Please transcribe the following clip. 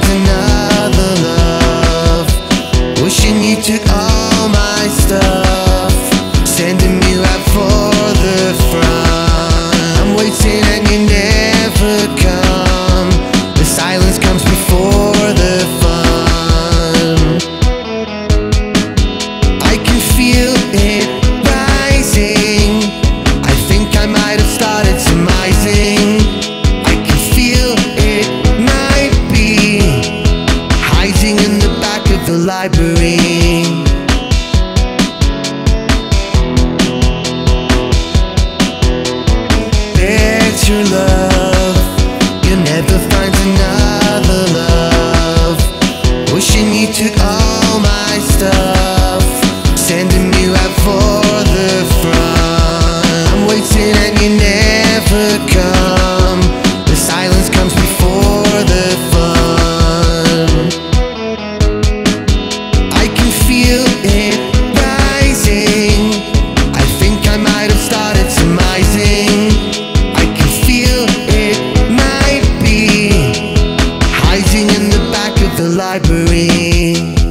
tonight library There's your love You never find another love. Wishing you took all my stuff Sending you out for the front. I'm waiting and you never come. me.